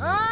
Oh!